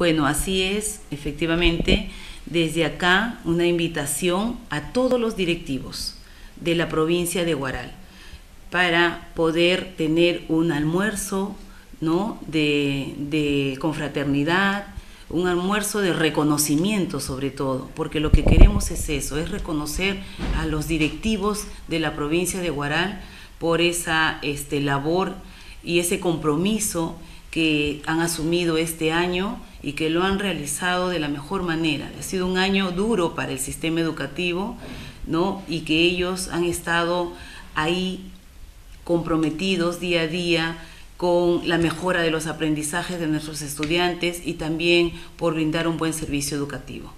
Bueno, así es, efectivamente, desde acá una invitación a todos los directivos de la provincia de Guaral para poder tener un almuerzo ¿no? de, confraternidad, un almuerzo de reconocimiento sobre todo, porque lo que queremos es eso, es reconocer a los directivos de la provincia de Guaral por esa este, labor y ese compromiso que han asumido este año y que lo han realizado de la mejor manera. Ha sido un año duro para el sistema educativo, ¿no? Y que ellos han estado ahí comprometidos día a día con la mejora de los aprendizajes de nuestros estudiantes y también por brindar un buen servicio educativo.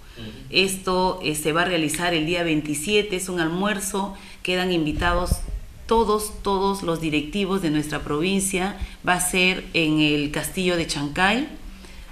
Esto eh, se va a realizar el día 27, es un almuerzo, quedan invitados todos, todos los directivos de nuestra provincia, va a ser en el castillo de Chancay,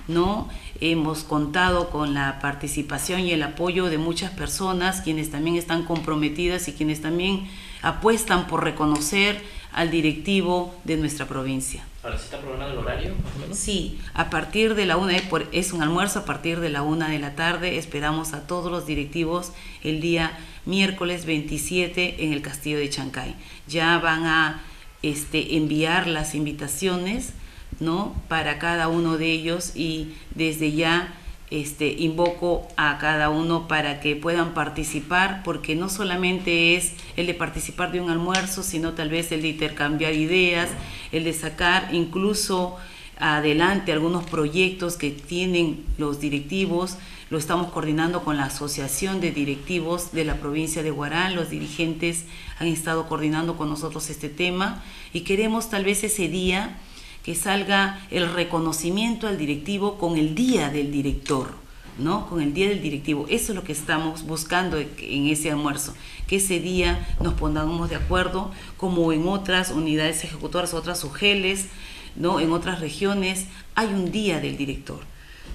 ¿no? Hemos contado con la participación y el apoyo de muchas personas, quienes también están comprometidas y quienes también apuestan por reconocer al directivo de nuestra provincia. Ahora, ¿sí está programado el horario? Sí, a partir de la una, es un almuerzo a partir de la una de la tarde. Esperamos a todos los directivos el día miércoles 27 en el Castillo de Chancay. Ya van a este, enviar las invitaciones ¿no? para cada uno de ellos y desde ya este, invoco a cada uno para que puedan participar, porque no solamente es el de participar de un almuerzo, sino tal vez el de intercambiar ideas, el de sacar incluso adelante algunos proyectos que tienen los directivos. Lo estamos coordinando con la Asociación de Directivos de la provincia de Guarán. Los dirigentes han estado coordinando con nosotros este tema y queremos tal vez ese día que salga el reconocimiento al directivo con el día del director, ¿no? Con el día del directivo. Eso es lo que estamos buscando en ese almuerzo, que ese día nos pongamos de acuerdo, como en otras unidades ejecutoras, otras UGELES, ¿no? En otras regiones hay un día del director.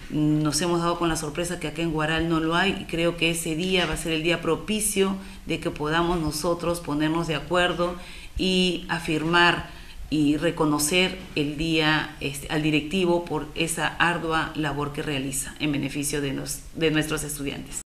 Nos hemos dado con la sorpresa que acá en Guaral no lo hay y creo que ese día va a ser el día propicio de que podamos nosotros ponernos de acuerdo y afirmar y reconocer el día este, al directivo por esa ardua labor que realiza en beneficio de, de nuestros estudiantes.